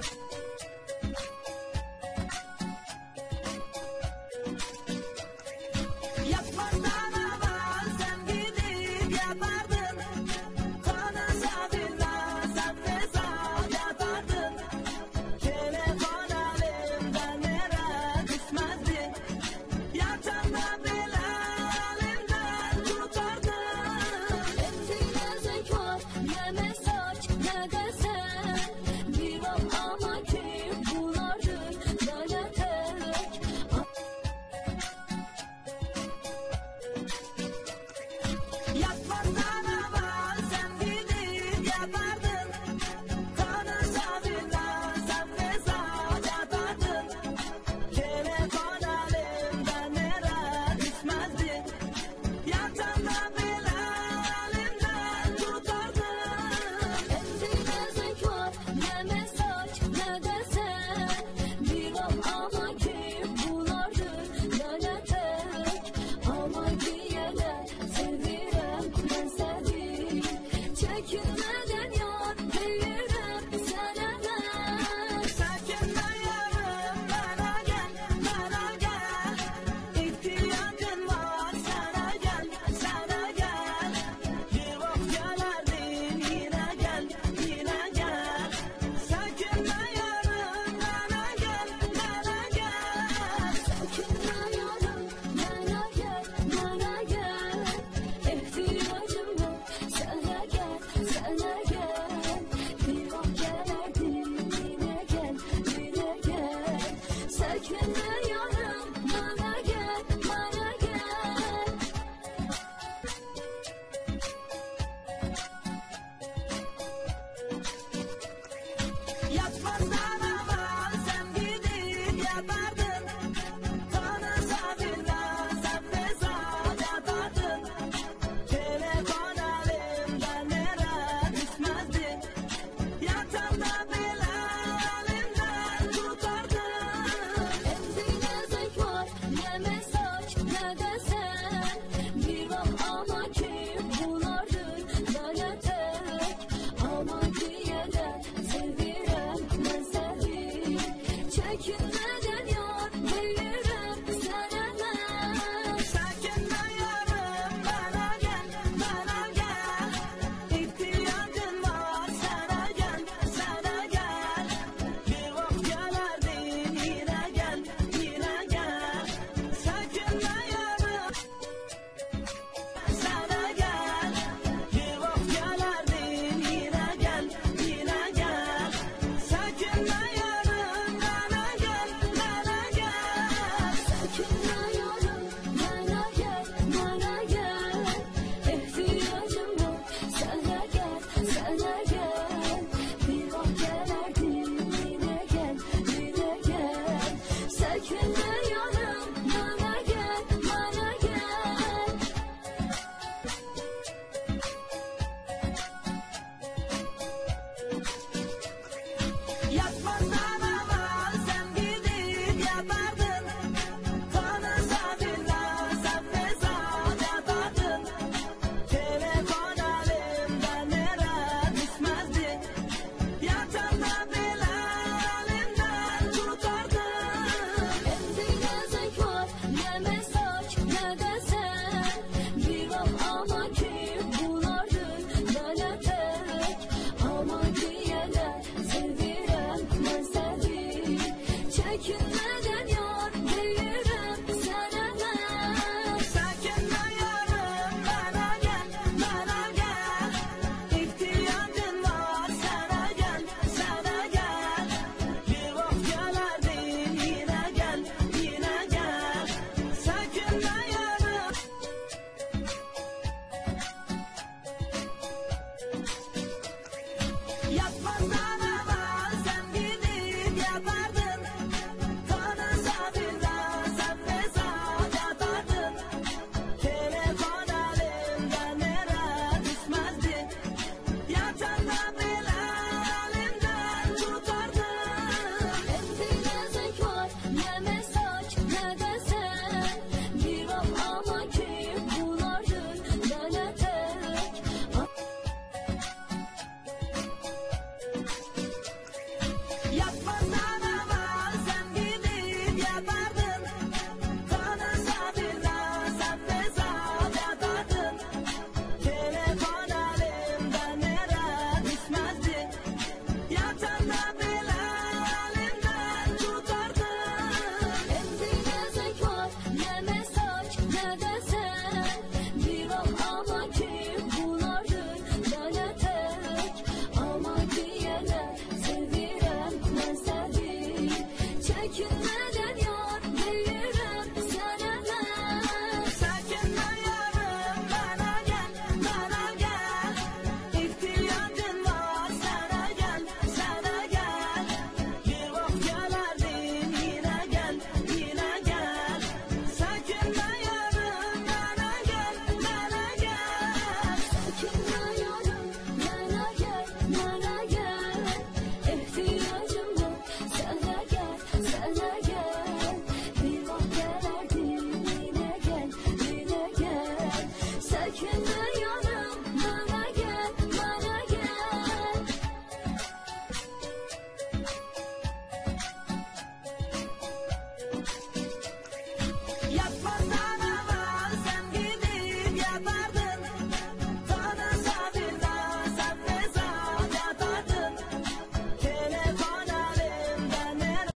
you